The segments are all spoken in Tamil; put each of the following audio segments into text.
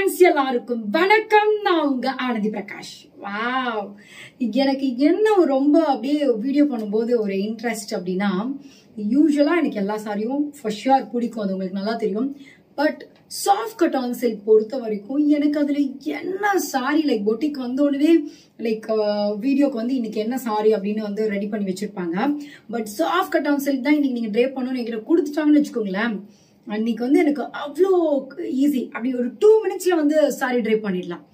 ஃப்ரெண்ட்ஸ் எல்லாருக்கும் வணக்கம் நான் உங்க ஆனந்தி பிரகாஷ். வாவ். எனக்கு என்ன ரொம்ப அப்படியே வீடியோ பண்ணும்போது ஒரு இன்ட்ரெஸ்ட் அப்படின்னா யூஸ்வலாக எனக்கு எல்லா சாரியும் ஃபர்ஸ்ட் பிடிக்கும். அது உங்களுக்கு நல்லா தெரியும். But soft cut on silk பொறுத்த வரைக்கும் எனக்கு அதில் என்ன சாரி லைக் பொட்டிக் வந்த உடனே லைக் வீடியோக்கு uh, வந்து இன்னைக்கு என்ன சாரி அப்படின்னு வந்து ரெடி பண்ணி வச்சிருப்பாங்க. But soft cut on silk தான் இன்னைக்கு நீங்கள் ட்ரே பண்ணணும்னு எங்கிட்ட கொடுத்துட்டாங்கன்னு வச்சுக்கோங்களேன். அன்னைக்கு வந்து எனக்கு அவ்வளோ ஈஸி அப்படி ஒரு டூ மினிட்ஸ்ல வந்து சாரி ட்ரை பண்ணிடலாம்.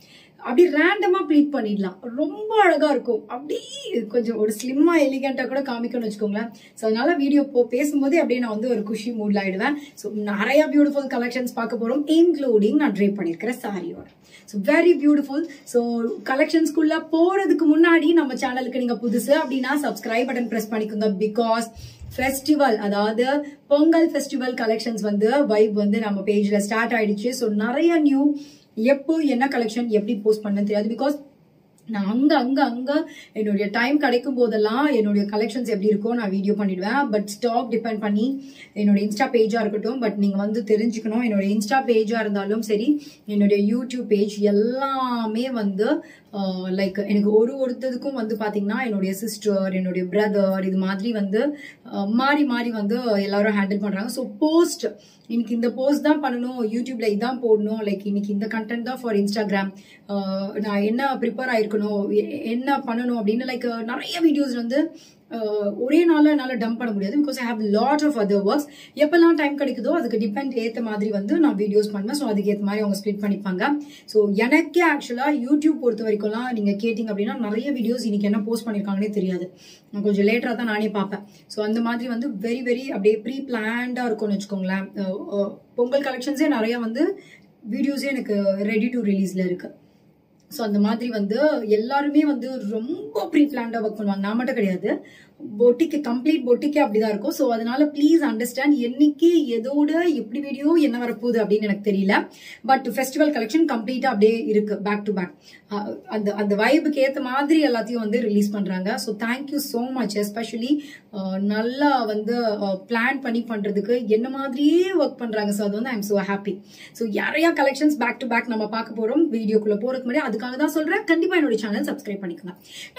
அப்படி ரேண்டமா ப்ளீட் பண்ணிடலாம். ரொம்ப அழகா இருக்கும். அப்படி கொஞ்சம் ஒரு ஸ்லிம்மா எலிகண்டா கூட காமிக்கணும்னு வச்சுக்கோங்களேன். ஸோ அதனால வீடியோ போ பேசும்போதே அப்படியே நான் வந்து ஒரு குஷி மூட்ல ஆயிடுவேன். ஸோ நிறைய பியூட்டிஃபுல் கலெக்ஷன்ஸ் பார்க்க போறோம் இன்க்ளூடிங் நான் ட்ரை பண்ணிருக்கிற சாரியோட ஸோ வெரி பியூட்டிஃபுல் ஸோ கலெக்ஷன்ஸ்குள்ள போறதுக்கு முன்னாடி நம்ம சேனலுக்கு நீங்க புதுசு அப்படின்னா சப்ஸ்கிரைப் பட்டன் பிரஸ் பண்ணிக்கோங்க. பிகாஸ் ஃபெஸ்டிவல் அதாவது பொங்கல் ஃபெஸ்டிவல் கலெக்ஷன்ஸ் வந்து வைப் வந்து நம்ம பேஜில் ஸ்டார்ட் ஆயிடுச்சு. ஸோ நிறைய நியூ எப்போ என்ன கலெக்ஷன் எப்படி போஸ்ட் பண்ண தெரியாது. பிகாஸ் நான் அங்க அங்க அங்க என்னுடைய டைம் கிடைக்கும் போதெல்லாம் என்னுடைய கலெக்ஷன்ஸ் எப்படி இருக்கோ நான் வீடியோ பண்ணிடுவேன். பட் ஸ்டாக் டிபெண்ட் பண்ணி என்னோட இன்ஸ்டா பேஜா இருக்கட்டும். பட் நீங்க வந்து தெரிஞ்சுக்கணும். என்னோட இன்ஸ்டா பேஜா இருந்தாலும் சரி என்னுடைய யூடியூப் பேஜ் எல்லாமே வந்து லைக் எனக்கு ஒரு ஒருத்தருக்கும் வந்து பார்த்தீங்கன்னா என்னுடைய சிஸ்டர் என்னுடைய பிரதர் இது மாதிரி வந்து மாறி மாறி வந்து எல்லாரும் ஹேண்டில் பண்ணுறாங்க ஸோ போஸ்ட் இன்னைக்கு இந்த போஸ்ட் தான் பண்ணணும் யூடியூப்ல இதான் போடணும் லைக் இன்னைக்கு இந்த கண்டென்ட் தான் ஃபார் இன்ஸ்டாகிராம் நான் என்ன ப்ரிப்பேர் ஆயிருக்கணும் என்ன பண்ணணும் அப்படின்னு லைக் நிறைய வீடியோஸ் வந்து ஒரே நாளில் என்னால் டம்ப் பண்ண முடியாது because I have lot of other works எப்பெல்லாம் டைம் கிடைக்குதோ அதுக்கு டிபெண்ட் ஏற்ற மாதிரி வந்து நான் வீடியோஸ் பண்ணுவேன். ஸோ அதுக்கு ஏற்ற மாதிரி அவங்க ஸ்ப்ளிட் பண்ணிப்பாங்க. ஸோ எனக்கே ஆக்சுவலாக யூடியூப் பொறுத்த வரைக்கும்லாம் நீங்கள் கேட்டிங்க அப்படின்னா நிறைய வீடியோஸ் இன்னைக்கு என்ன போஸ்ட் பண்ணியிருக்காங்கன்னே தெரியாது. நான் கொஞ்சம் லேட்டராக தான் நானே பார்ப்பேன். ஸோ அந்த மாதிரி வந்து வெரி வெரி அப்படியே ப்ரீ பிளான்டாக இருக்கும்னு வச்சுக்கோங்களேன். பொங்கல் கலெக்ஷன்ஸே நிறையா வந்து வீடியோஸே எனக்கு ரெடி டு ரிலீஸில் இருக்குது ஸோ அந்த மாதிரி வந்து எல்லாருமே வந்து ரொம்ப ப்ரீ பிளான்டாக ஒர்க் பண்ணுவாங்க. நான் மட்டும் கிடையாது. பொட்டிக்கு கம்ப்ளீட் பொட்டிக்கே அப்படிதான் இருக்கும். ஸோ அதனால ப்ளீஸ் அண்டர்ஸ்டாண்ட் என்னைக்கு எதோட எப்படி வீடியோ என்ன வரப்போகுது அப்படின்னு எனக்கு தெரியல. பட் ஃபெஸ்டிவல் கலெக்ஷன் கம்ப்ளீட்டா அப்படியே இருக்கு பேக் டு பேக் அந்த அந்த வைபுக்கு ஏற்ற மாதிரி எல்லாத்தையும் வந்து ரிலீஸ் பண்றாங்க. So thank you so much especially நல்லா வந்து பிளான் பண்ணி பண்றதுக்கு என்ன மாதிரியே ஒர்க் பண்றாங்க ஸோ அது வந்து ஐம் ஸோ ஹாப்பி ஸோ நிறைய கலெக்ஷன்ஸ் பேக் டு பேக் நம்ம பார்க்க போறோம் வீடியோக்குள்ள போறதுக்கு முன்னாடி அதுக்காக தான் சொல்றேன். கண்டிப்பா என்னோட சேனல் சப்ஸ்கிரைப் பண்ணிக்கோங்க.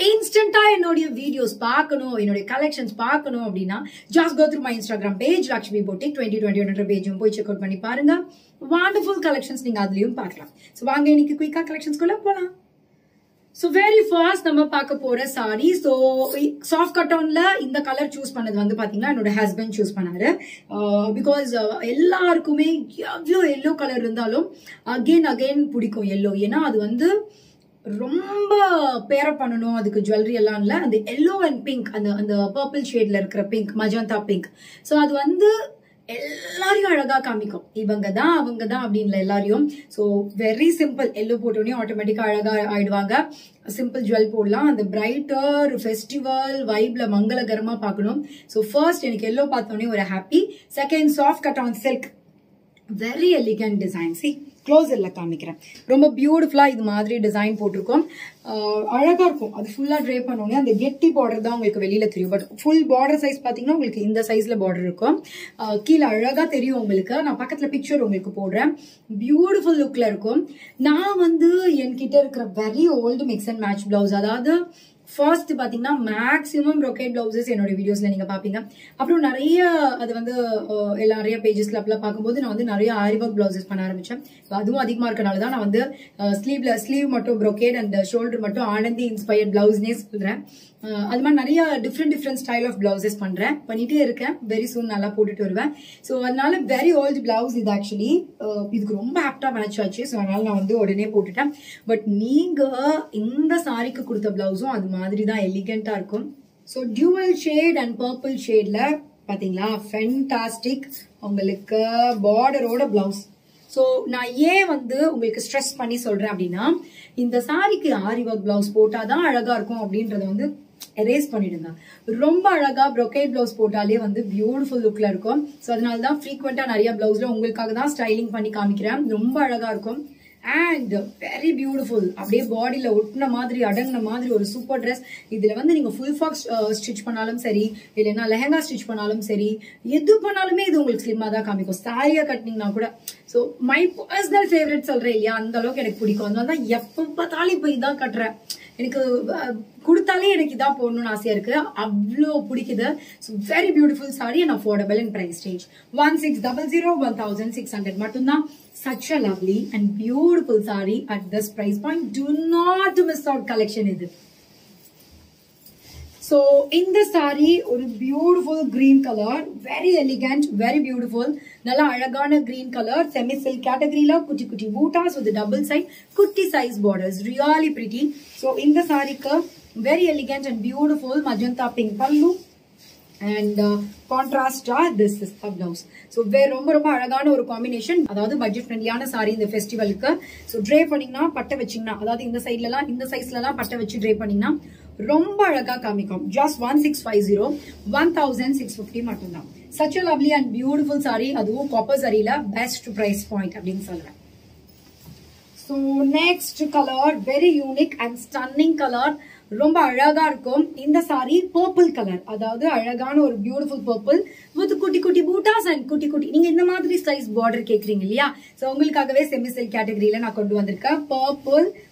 இன்ஸ்டன்டா என்னுடைய வீடியோஸ் பார்க்கணும் என்னுடைய கலெக்ஷன்ஸ் பார்க்கணும் அப்படின்னா just go through my Instagram page Lakshmi போட்டி டுவெண்ட்டி டுவெண்ட்டி ஒன் பேஜும் போய் செக் அவுட் பண்ணி பாருங்க. வாண்டர்ஃபுல் கலெக்ஷன்ஸ் நீங்க அதுலயும் பார்க்கலாம். ஸோ வாங்க இன்னைக்கு குயிக்கா கலெக்ஷன்ஸ்குள்ள போலாம். ஸோ வெரி ஃபாஸ்ட் நம்ம பார்க்க போற சாரி ஸோ சாஃப்ட் கட்டவுன்ல இந்த கலர் சூஸ் பண்ணது வந்து பாத்தீங்கன்னா என்னோட ஹஸ்பண்ட் சூஸ் பண்ணாரு. பிகாஸ் எல்லாருக்குமே எவ்வளோ எல்லோ கலர் இருந்தாலும் அகெயின் அகெயின் பிடிக்கும் எல்லோ ஏன்னா அது வந்து ரொம்ப பேர பண்ணணும். அதுக்கு ஜுவல்லரி எல்லாம் இல்லை. அந்த எல்லோ அண்ட் பிங்க் அந்த அந்த பர்பிள் ஷேட்ல இருக்கிற பிங்க் மஜந்தா பிங்க் ஸோ அது வந்து எல்லாரையும் அழகா காமிக்கும். இவங்க தான் அவங்க தான் அப்படின்னு எல்லாரையும். ஸோ வெரி சிம்பிள் எல்லோ போட்டோடனே ஆட்டோமேட்டிக்கா அழகா ஆயிடுவாங்க. சிம்பிள் ஜுவல் போடலாம். அந்த பிரைட்டர் ஃபெஸ்டிவல் வைப்ல மங்களகரமா பார்க்கணும். ஸோ ஃபர்ஸ்ட் எனக்கு எல்லோ பார்த்தோன்னே ஒரு happy second soft cotton silk very elegant design see க்ளோசரில் காமிக்கிறேன். ரொம்ப பியூட்டிஃபுல்லாக இது மாதிரி டிசைன் போட்டிருக்கோம். அழகாக இருக்கும். அது ஃபுல்லாக ட்ரே பண்ணோன்னே அந்த கெட்டி பார்டர் தான் உங்களுக்கு வெளியில் தெரியும். பட் ஃபுல் பார்டர் சைஸ் பார்த்தீங்கன்னா உங்களுக்கு இந்த சைஸில் பார்டர் இருக்கும். கீழே அழகாக தெரியும் உங்களுக்கு. நான் பக்கத்தில் பிக்சர் உங்களுக்கு போடுறேன். பியூட்டிஃபுல் லுக்கில் இருக்கும். நான் வந்து என்கிட்ட இருக்கிற very old mix and match blouse அதாவது ஃபர்ஸ்ட் பாத்தீங்கன்னா மேக்ஸிமம் ரொக்கேட் பிளவுசஸ் என்னோட வீடியோஸ்ல நீங்க பாப்பீங்க. அப்புறம் நிறைய அது வந்து எல்லா நிறைய பேஜஸ்ல அப்பெல்லாம் பார்க்கும்போது நான் வந்து நிறைய ஆரி ஒர்க் பிளவுசஸ் பண்ண ஆரம்பிச்சேன். அதுவும் அதிகமா இருக்கனால தான் நான் வந்து ஸ்லீவ்ல ஸ்லீவ் மட்டும் ப்ரொக்கேட் அண்ட் ஷோல்டர் மட்டும் ஆனந்தி இன்ஸ்பயர்ட் பிளவுஸ்னே சொல்றேன். அது மாதிரி நிறைய different different style of blouses பண்றேன். பண்ணிட்டே இருக்கேன். வெரி சூன் நல்லா போட்டுட்டு வருவேன். ஸோ அதனால வெரி ஓல்டு பிளவுஸ் இது ஆக்சுவலி இதுக்கு ரொம்ப ஆப்டா மேட்ச் ஆச்சு ஸோ அதனால நான் வந்து உடனே போட்டுட்டேன். பட் நீங்க இந்த சாரிக்கு கொடுத்த பிளவுஸும் அது மாதிரி தான் எலிகண்டா இருக்கும். So dual shade and purple ஷேட்ல பாத்தீங்களா? ஃபென்டாஸ்டிக் உங்களுக்கு பார்டரோட பிளவுஸ் ஸோ நான் ஏன் வந்து உங்களுக்கு ஸ்ட்ரெஸ் பண்ணி சொல்றேன் அப்படின்னா இந்த சாரிக்கு ஆரி ஒர்க் பிளவுஸ் போட்டாதான் அழகா இருக்கும் அப்படின்றத வந்து எரேஸ் பண்ணிடுங்க. ரொம்ப அழகா ப்ரொக்கைட் பிளவுஸ் போட்டாலே வந்து பியூட்டிஃபுல் லுக்ல இருக்கும். ஸோ அதனால தான் ஃப்ரீக்வெண்டா நிறைய பிளவுஸ்ல உங்களுக்காக தான் ஸ்டைலிங் பண்ணி காமிக்கிறேன். ரொம்ப அழகா இருக்கும். அண்ட் வெரி பியூட்டிஃபுல் அப்படியே பாடியில் ஒட்டின மாதிரி அடங்கின மாதிரி ஒரு சூப்பர் ட்ரெஸ் இதில் வந்து நீங்கள் ஃபுல் ஃபாக் ஸ்டிச் பண்ணாலும் சரி இல்லைன்னா லெஹங்கா ஸ்டிச் பண்ணாலும் சரி எது பண்ணாலுமே இது உங்களுக்கு ஸ்லிம்மாக தான் காமிக்கும். சாரியாக கட்டினீங்கன்னா கூட. ஸோ மை பர்சனல் ஃபேவரட் சொல்கிறேன் இல்லையா? அந்த அளவுக்கு எனக்கு பிடிக்கும். அதனால தான் எப்போ பார்த்தாலும் இப்போ இதான் கட்டுறேன். எனக்கு கொடுத்தாலே எனக்கு இதான் போடணும்னு ஆசையா இருக்கு. அவ்வளோ பிடிக்குது. So very beautiful sari and affordable in price range one six double zero one thousand six hundred மட்டும்தான். Such a lovely and beautiful sari at this price point to not miss out collection இது. ஸோ இந்த சாரி ஒரு beautiful green colour very elegant very beautiful நல்லா அழகான கிரீன் கலர் செமி சில்க் கேட்டகரியில குட்டி குட்டி பூட்டாஸ் வித் டபுள் சைட் குட்டி size borders really pretty so இந்த சாரிக்கு very elegant and beautiful magenta pink pallu and கான்ட்ராஸ்டா this is the blouse so ரொம்ப ரொம்ப அழகான ஒரு காம்பினேஷன் அதாவது பட்ஜெட் ஃப்ரெண்ட்லியான சாரி இந்த ஃபெஸ்டிவலுக்கு ஸோ ட்ரே பண்ணீங்கன்னா பட்டை வச்சீங்கன்னா அதாவது இந்த சைட்லலாம் இந்த சைஸ்லலாம் பட்டை வச்சு ட்ரே பண்ணீங்கன்னா ரொம்ப அழகா காமிக்கும். Just one six five zero one thousand six fifty மட்டும்தான். Such lovely and beautiful sari அதுவும் காப்பர் சாரியில பெஸ்ட் பிரைஸ் பாயிண்ட் அப்படின்னு சொல்றேன். So next colour very unique and stunning colour ரொம்ப அழகா இருக்கும். இந்த சாரி பர்பிள் கலர் அதாவது அழகான ஒரு பியூட்டிஃபுல் பர்பிள் வித் குட்டி குட்டி பூட்டாஸ் அண்ட் குட்டி குட்டி நீங்க இந்த மாதிரி சைஸ் பார்டர் கேட்குறீங்க இல்லையா? ஸோ உங்களுக்காகவே செமிசெல் கேட்டகரியில நான் கொண்டு வந்திருக்கேன். Purple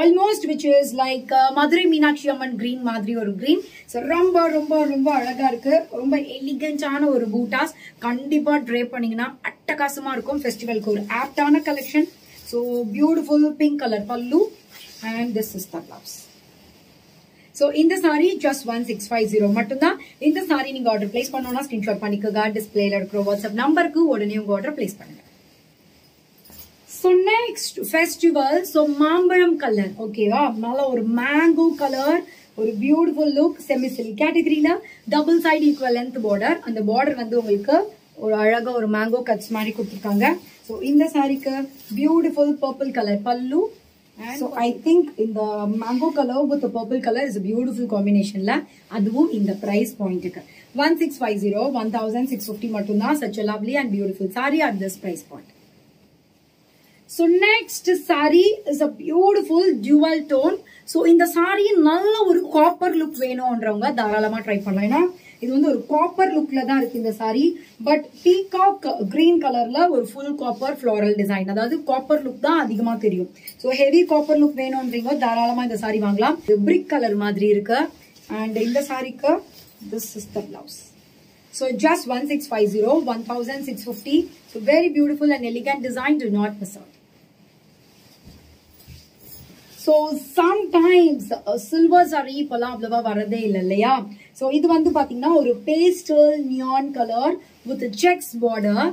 almost which is like Madurai Meenakshi Amman green மாதிரி ஒரு கிரீன் ஸோ ரொம்ப ரொம்ப ரொம்ப அழகா இருக்கு. ரொம்ப எலிகன்ஸான ஒரு பூட்டாஸ். கண்டிப்பா ட்ரே பண்ணீங்கன்னா அட்டகாசமா இருக்கும் ஃபெஸ்டிவலுக்கு ஒரு ஆப்டான collection. So beautiful pink colour pallu and this is the blouse. So இந்த sari just one six five zero மட்டும்தான் இந்த சாரி நீங்க ஆர்டர் பிளேஸ் பண்ணோம்னா ஸ்கிரீன்ஷாட் பண்ணிக்கோங்க டிஸ்பிளேல இருக்கிற வாட்ஸ்அப் நம்பருக்கு உடனே உங்க ஆர்டர் பிளேஸ் பண்ணுங்க ஸோ நெக்ஸ்ட் ஃபெஸ்டிவல் ஸோ மாம்பழம் கலர் ஓகேவா நல்ல ஒரு மேங்கோ கலர் ஒரு பியூட்டிஃபுல் லுக் செமி சில்க் கேட்டகரியில double side equal length border அந்த பார்டர் வந்து உங்களுக்கு ஒரு அழகா ஒரு மேங்கோ கட்ஸ் மாதிரி கொடுத்துருக்காங்க. ஸோ இந்த சாரிக்கு beautiful purple colour pallu. So I think இந்த mango colour with purple colour is beautiful காம்பினேஷன்ல அதுவும் இந்த பிரைஸ் பாயிண்ட்டுக்கு one six five zero one thousand six fifty மட்டும்தான் such lovely and beautiful sari at this price point so next sari is a beautiful dual tone so இந்த சாரி நல்ல ஒரு காப்பர் லுக் வேணும்ன்றவங்க தாராளமாக ட்ரை பண்ணலாம். ஏன்னா இது வந்து ஒரு காப்பர் லுக்ல தான் இருக்கு இந்த சாரி பட் பீகாக் கிரீன் கலர்ல ஒரு ஃபுல் காப்பர் ஃப்ளோரல் டிசைன் அதாவது காப்பர் லுக் தான் அதிகமா தெரியும். ஸோ ஹெவி காப்பர் லுக் வேணும்ன்றீங்க தாராளமா இந்த சாரி வாங்கலாம். பிரிக் கலர் மாதிரி இருக்கு. அண்ட் இந்த சாரிக்கு this is the blouse So just 1650, 1650. So very beautiful and elegant design. Do not miss out. So sometimes silver sari இப்போல்லாம் அவ்வளவா வரதே இல்லை இல்லையா? ஸோ இது வந்து பார்த்தீங்கன்னா ஒரு pastel neon colour with checks border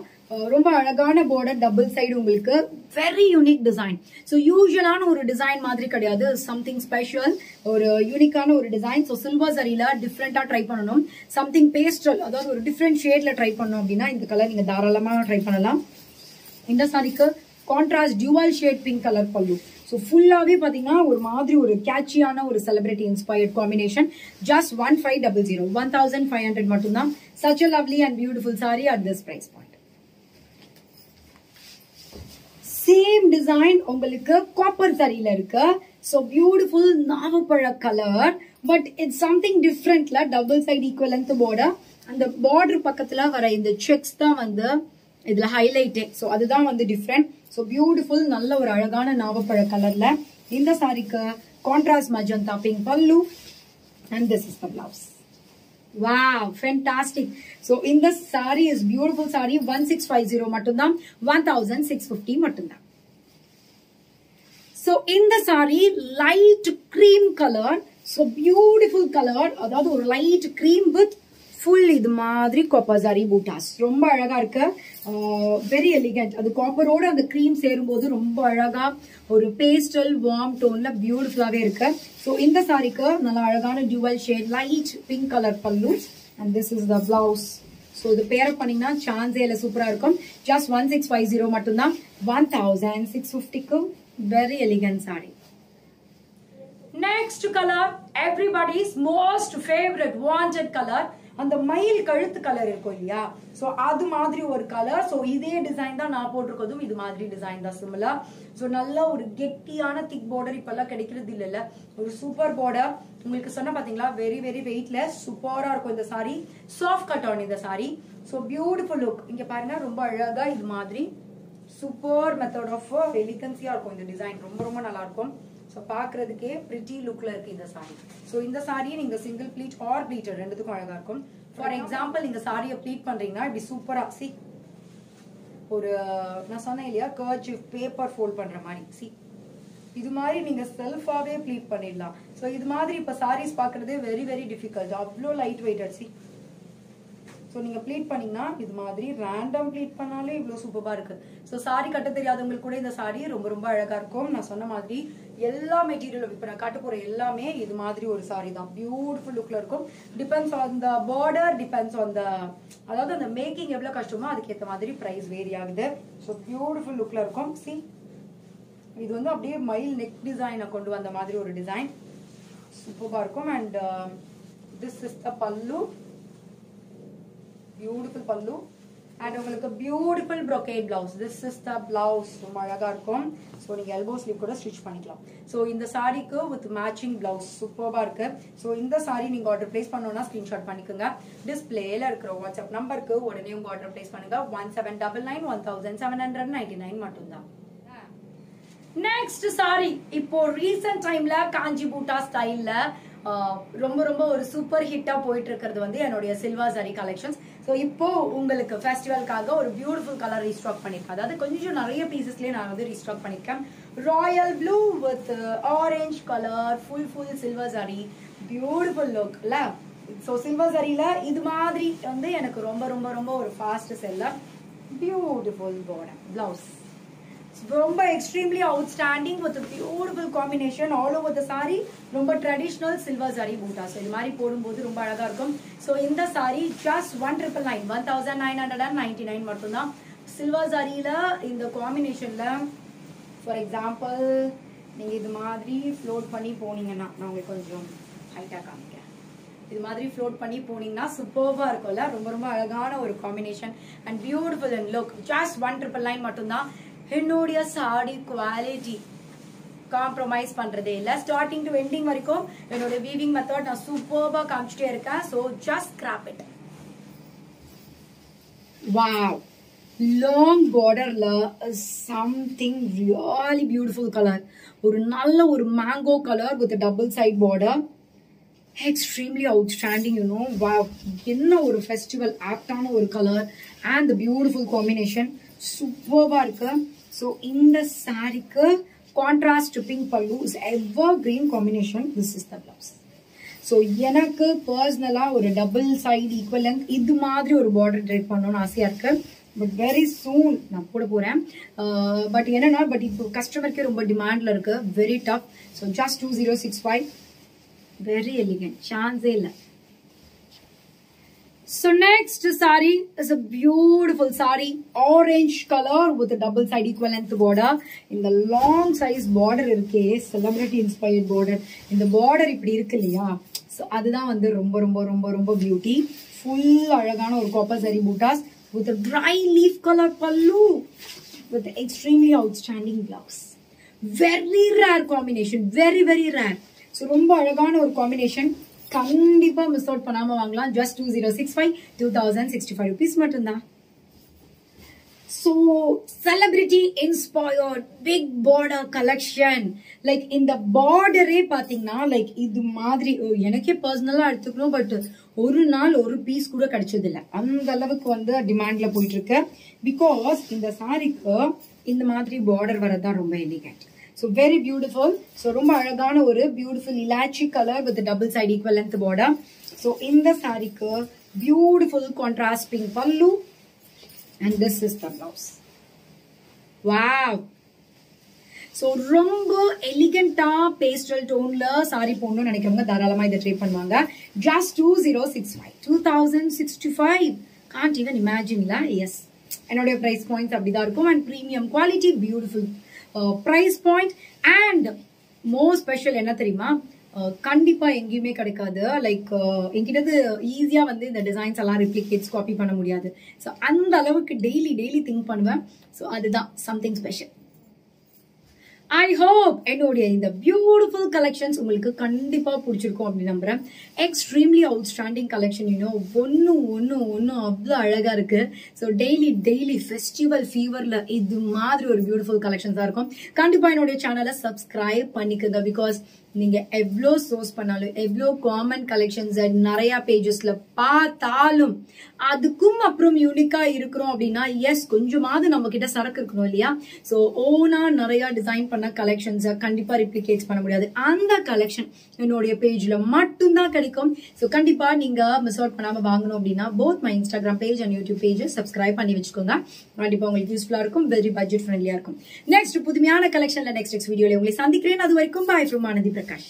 ரொம்ப அழகான பார்டர் டபுள் சைடு உங்களுக்கு. வெரி யூனிக் டிசைன் ஸோ யூஸ்வலான ஒரு டிசைன் மாதிரி கிடையாது. சம்திங் ஸ்பெஷல் ஒரு யூனிக்கான ஒரு டிசைன் ஸோ சில்வர் சரியில டிஃப்ரெண்ட்டாக ட்ரை பண்ணணும். சம்திங் பேஸ்டல் அதாவது ஒரு டிஃப்ரெண்ட் ஷேட்ல ட்ரை பண்ணோம் அப்படின்னா இந்த கலர் நீங்கள் தாராளமாக ட்ரை பண்ணலாம். இந்த சாரிக்கு contrast dual shade pink colour pallu so ஃபுல்லாகவே பார்த்தீங்கன்னா ஒரு மாதிரி ஒரு கேட்சியான ஒரு celebrity inspired combination just one five double zero one thousand five hundred மட்டும்தான். Such a lovely and beautiful sari at this price point same design உங்களுக்கு காப்பர் சரியில இருக்கு. ஸோ பியூட்டிஃபுல் நாவப்பழ colour but it's something டிஃப்ரெண்ட்ல double side equal length border அந்த பார்டர் பக்கத்துல வர இந்த செக்ஸ் தான் வந்து இதுல ஹைலைட்டே ஸோ அதுதான் வந்து டிஃப்ரெண்ட் ஸோ பியூட்டிஃபுல் நல்ல ஒரு அழகான நாவப்பழ கலர்ல இந்த சாரிக்கு contrast magenta pink pallu and this is the blouse wow fantastic so இந்த sari is beautiful sari one six five zero மட்டும்தான். ஒன் தௌசண்ட் சிக்ஸ் ஃபிஃப்டி மட்டும்தான். ஸோ இந்த sari light cream colour so beautiful colour அதாவது ஒரு லைட் கிரீம் வித் ஃபுல் இது மாதிரி காப்பர் பூட்டாஸ் ரொம்ப அழகா இருக்கு வெரி எலிகண்ட் அது காப்பரோட அந்த க்ரீம் சேரும்போது ரொம்ப அழகா ஒரு பேஸ்டல் வார்ம் டோன்ல பியூட்டிஃபுல்லாவே இருக்கு. ஸோ இந்த சாரிக்கு நல்லா அழகான dual shade light pink colour pallu. And this is the blouse so இது பேரப் பண்ணீங்கன்னா சான்ஸே இல்லை சூப்பராக இருக்கும். Just one six five zero மட்டும்தான். ஒன் தௌசண்ட் சிக்ஸ் ஃபிஃப்டிக்கு very elegant sari next colour everybody's most favourite wanted colour அந்த மயில் கழுத்து கலர் இருக்கும் இல்லையா? ஸோ அது மாதிரி ஒரு கலர் ஸோ இதே டிசைன் தான் நான் போட்டிருக்கதும் இது மாதிரி டிசைன் தான் சிமிலர் ஸோ நல்ல ஒரு கெட்டியான திக் பார்டர் இப்பெல்லாம் கிடைக்கிறது இல்லைல்ல. ஒரு சூப்பர் பார்டர் உங்களுக்கு சொன்ன பார்த்தீங்களா வெரி வெரி வெயிட்லெஸ் சூப்பராக இருக்கும் இந்த சாரி சாஃப்ட் கட் ஆன் இந்த சாரி ஸோ பியூட்டிஃபுல் லுக் இங்கே பாருங்க ரொம்ப அழகாக இது மாதிரி சூப்பர் மெத்தட் ஆஃப் எலிகன்சியாக இருக்கும் இந்த டிசைன் ரொம்ப ரொம்ப நல்லா இருக்கும். ஸோ பார்க்கறதுக்கே பிரிட்டி லுக்ல இருக்கு இந்த சாரி ஸோ இந்த சாரியை நீங்க சிங்கிள் ப்ளீட் ஆர் ப்ளீட்டட் ரெண்டுத்துக்கும் அழகா இருக்கும். ஃபார் எக்ஸாம்பிள் நீங்க சாரியை ப்ளீட் பண்றீங்கன்னா இப்படி சூப்பரா சி ஒரு நான் சொன்னேன் இல்லையா கர்ச்சிஃப் பேப்பர் ஃபோல்ட் பண்ற மாதிரி சி இது மாதிரி நீங்க செல்ஃபாவே ப்ளீட் பண்ணிடலாம். ஸோ இது மாதிரி இப்ப சாரீஸ் பாக்குறதே வெரி வெரி டிஃபிகல்ட் அவ்வளோ லைட் வெயிட்டட் சி ஸோ நீங்க ப்ளீட் பண்ணீங்கன்னா இது மாதிரி ரேண்டம் ப்ளீட் பண்ணாலே இவ்வளோ சூப்பராக இருக்கு. ஸோ சாரி கட்ட தெரியாதவங்களுக்கு கூட இந்த சாரி ரொம்ப ரொம்ப அழகா இருக்கும். நான் சொன்ன மாதிரி எல்லா மெட்டீரியலும் இப்போ நான் காட்ட போகிற எல்லாமே இது மாதிரி ஒரு சாரி தான். பியூட்டிஃபுல் லுக்கில் இருக்கும். Depends on the border depends on the அதாவது அந்த மேக்கிங் எவ்வளோ கஷ்டமோ அதுக்கேற்ற மாதிரி ப்ரைஸ் வேரி ஆகுது. ஸோ பியூட்டிஃபுல் லுக்கில் இருக்கும். சி இது வந்து அப்படியே மயில் நெக் டிசைனை கொண்டு வந்த மாதிரி ஒரு டிசைன் சூப்பராக இருக்கும். அண்ட் திஸ் இஸ் த பல்லு பியூட்டிஃபுல் பல்லு அண்ட் உங்களுக்கு beautiful brocade blouse this is the blouse ரொம்ப அழகா இருக்கும். ஸோ நீங்க எல்போ ஸ்லீவ் கூட ஸ்டிச் பண்ணிக்கலாம். ஸோ இந்த சாரிக்கு வித் மேட்சிங் பிளவுஸ் சூப்பராக இருக்கு. ஸோ இந்த சாரி நீங்க ஆர்டர் பிளேஸ் பண்ணணும்னா ஸ்கிரீன்ஷாட் பண்ணிக்கோங்க. டிஸ்பிளேல இருக்கிற வாட்ஸ்அப் நம்பருக்கு உடனே உங்க ஆர்டர் பிளேஸ் பண்ணுங்க. One seven double nine one thousand seven hundred ninety nine மட்டும்தான். நெக்ஸ்ட் சாரி இப்போ ரீசெண்ட் டைம்ல காஞ்சி பூட்டா ஸ்டைல்ல ரொம்ப ரொம்ப ஒரு சூப்பர் ஹிட்டா போயிட்டு இருக்கிறது வந்து என்னுடைய சில்வா சாரி கலெக்ஷன்ஸ் ஸோ இப்போ உங்களுக்கு ஃபெஸ்டிவல்காக ஒரு பியூட்டிஃபுல் கலர் ரீஸ்டாக் பண்ணிருக்கேன். அதாவது கொஞ்சம் நிறைய பீசஸ்லேயே நான் வந்து ரீஸ்டாக் பண்ணிருக்கேன். Royal blue with orange colour full full silver sari beautiful look இல்லை? ஸோ சில்வர் சரியில் இது மாதிரி வந்து எனக்கு ரொம்ப ரொம்ப ரொம்ப ஒரு ஃபாஸ்ட் செல்ல பியூட்டிஃபுல் போர்டர் பிளவுஸ் ரொம்ப extremely outstanding with beautiful combination all over the sari ரொம்ப ட்ரெடிஷ்னல் சில்வர் சாரி பூட்டாஸ் இது மாதிரி போடும்போது ரொம்ப அழகா இருக்கும். ஸோ இந்த sari just one triple nine one thousand nine hundred and ninety nine மட்டும்தான். சில்வர் சாரியில இந்த காம்பினேஷன்ல ஃபார் எக்ஸாம்பிள் நீங்க இது மாதிரி ஃப்ளோட் பண்ணி போனீங்கன்னா நான் உங்களுக்கு கொஞ்சம் ஹைட்டாக காமிக்கிறேன். இது மாதிரி ஃப்ளோட் பண்ணி போனீங்கன்னா சூப்பர்வா இருக்கும்ல? ரொம்ப ரொம்ப அழகான ஒரு combination and beautiful and look just one triple nine மட்டும்தான். என்னுடைய சாடி குவாலிட்டி காம்ப்ரமைஸ் பண்றதே இல்லை. ஸ்டார்டிங் டு எண்டிங் வரைக்கும் என்னோட வீவிங் மெத்தட் நான் சூப்பர்பா காமிச்சிட்டே இருக்கேன். So just grab it wow long பார்டர்ல சம்திங் ரியலி பியூட்டிஃபுல் கலர் ஒரு நல்ல ஒரு mango colour with double side border extremely outstanding you know என்ன ஒரு ஃபெஸ்டிவல் ஆப்டான ஒரு கலர் அண்ட் பியூட்டிஃபுல் காம்பினேஷன் சூப்பர்வாக இருக்குது ஸோ இந்த சாரிக்கு contrast pink pallu is evergreen combination this is the blouse so எனக்கு பர்சனலாக ஒரு டபுள் சைடு ஈக்குவல் லென்த் இது மாதிரி ஒரு பார்டர் ட்ரை பண்ணணும்னு ஆசையாக இருக்கு. பட் வெரி சூன் நான் போட போகிறேன் பட் uh, என்னன்னா பட் இப்போ கஸ்டமருக்கே ரொம்ப டிமாண்டில் இருக்கு. Very tough so just two zero six five very elegant சான்ஸே இல்லை. So next saree is a beautiful saree, orange color with a double side equal length border. இந்த long size border இருக்கே celebrity inspired border. இந்த border இப்படி இருக்கு இல்லையா? ஸோ அதுதான் வந்து ரொம்ப ரொம்ப ரொம்ப ரொம்ப பியூட்டி ஃபுல் அழகான ஒரு copper sari butas with dry leaf colour pallu with extremely outstanding blouse very rare combination very very rare so ரொம்ப அழகான ஒரு காம்பினேஷன் கண்டிப்பா மிஸ் அவுட் பண்ணாம வாங்கலாம். Just two zero six five two thousand sixty five rupees மட்டும்தான். So celebrity inspired big border collection like இந்த பார்டரே பார்த்தீங்கன்னா லைக் இது மாதிரி எனக்கே பர்சனலாக எடுத்துக்கணும் பட் ஒரு நாள் ஒரு பீஸ் கூட கிடைச்சது இல்லை அந்த அளவுக்கு வந்து டிமாண்ட்ல போயிட்டு இருக்கு. பிகாஸ் இந்த சாரிக்கு இந்த மாதிரி பார்டர் வரதான் ரொம்ப elegant so very beautiful so ரொம்ப அழகான ஒரு beautiful elaichi colour with double side equal length border so இந்த சாரிக்கு beautiful contrast pink pallu. And this is the blouse wow so ரொம்ப எலிகண்டாக பேஸ்டல் டோனில் சாரி போடணும்னு நினைக்கிறவங்க தாராளமாக இதை ட்ரை பண்ணுவாங்க. Just two zero six five two thousand sixty five can't even இமேஜின்ல yes என்னுடைய ப்ரைஸ் பாயிண்ட்ஸ் அப்படிதான் இருக்கும். And premium quality beautiful price point and more special என்ன தெரியுமா? Uh, கண்டிப்பா எங்கேயுமே கிடைக்காது. லைக் uh, எங்கிட்டது ஈஸியா வந்து இந்த டிசைன்ஸ் எல்லாம் ரிப்ளிகேட்ஸ் காப்பி பண்ண முடியாது. ஸோ அந்த அளவுக்கு டெய்லி டெய்லி திங்க் பண்ணுவேன். ஸோ அதுதான் சம்திங் ஸ்பெஷல் ஐ ஹோப் என்னுடைய இந்த பியூட்டிஃபுல் கலெக்ஷன்ஸ் உங்களுக்கு கண்டிப்பாக பிடிச்சிருக்கும் அப்படின்னு நம்புகிறேன் எக்ஸ்ட்ரீம்லி அவுட்ஸ்டாண்டிங் கலெக்ஷன் இன்னும் ஒன்று ஒன்று ஒன்று அவ்வளோ அழகாக இருக்குது ஸோ டெய்லி டெய்லி ஃபெஸ்டிவல் ஃபீவரில் இது மாதிரி ஒரு பியூட்டிஃபுல் கலெக்ஷன்ஸாக இருக்கும். கண்டிப்பாக என்னுடைய சேனலை சப்ஸ்கிரைப் பண்ணிக்கோங்க பிகாஸ் நீங்கள் எவ்வளோ சோர்ஸ் பண்ணாலும் எவ்வளோ காமன் கலெக்ஷன்ஸ் நிறையா பேஜஸில் பார்த்தாலும் அதுக்கும் அப்புறம் யூனிக்காக இருக்கிறோம் அப்படின்னா எஸ் கொஞ்சமாவது நம்மக்கிட்ட சரக்கு இருக்கணும் இல்லையா? ஸோ ஓனாக நிறையா டிசைன் பண்ண கலெக்ஷன்ஸ் கண்டிப்பா ரிப்ளிகேட் பண்ண முடியாது. அந்த கலெக்ஷன் என்னுடைய பேஜ்ல மட்டும்தான் கிடைக்கும். ஸோ கண்டிப்பா நீங்க மிஸ் அவுட் பண்ணாம வாங்கணும் அப்படின்னா both my Instagram page and YouTube page subscribe பண்ணி வச்சுக்கோங்க. கண்டிப்பா உங்களுக்கு யூஸ்ஃபுல்லா இருக்கும் வெரி பட்ஜெட் ஃப்ரெண்ட்லியா இருக்கும். நெக்ஸ்ட் புதுமையான கலெக்ஷன்ல நெக்ஸ்ட் நெக்ஸ்ட் வீடியோல உங்களை சந்திக்கிறேன். அது வரைக்கும் பாய் ஃப்ரம் ஆனந்தி பிரகாஷ்.